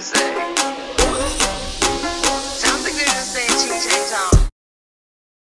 Say.